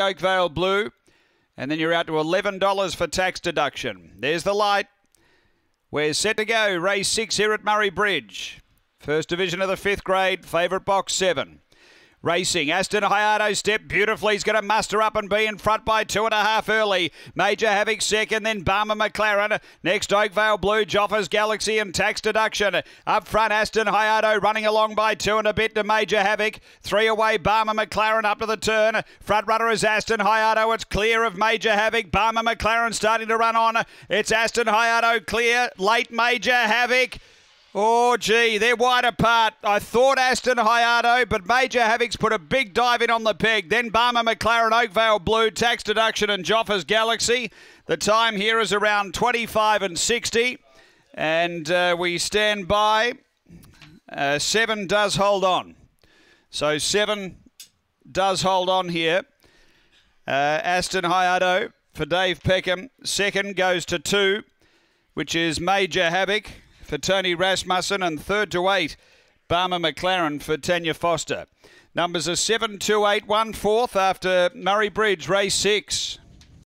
Oakvale Blue. And then you're out to $11 for tax deduction. There's the light. We're set to go. Race six here at Murray Bridge. First division of the fifth grade. Favourite box seven. Racing, Aston Hayato step beautifully. He's going to muster up and be in front by two and a half early. Major Havoc second, then Barmer McLaren. Next, Oakvale Blue, Joffers Galaxy and tax deduction. Up front, Aston Hayato running along by two and a bit to Major Havoc. Three away, Barmer McLaren up to the turn. Front runner is Aston Hayato. It's clear of Major Havoc. Barmer McLaren starting to run on. It's Aston Hayato clear. Late Major Havoc. Oh, gee, they're wide apart. I thought Aston Hayato, but Major Havoc's put a big dive in on the peg. Then Barmer McLaren, Oakvale Blue, Tax Deduction, and Joffa's Galaxy. The time here is around 25 and 60. And uh, we stand by. Uh, seven does hold on. So seven does hold on here. Uh, Aston Hayato for Dave Peckham. Second goes to two, which is Major Havoc for Tony Rasmussen and third to eight, Barmer McLaren for Tanya Foster. Numbers are seven, two, eight, one fourth after Murray Bridge, race six.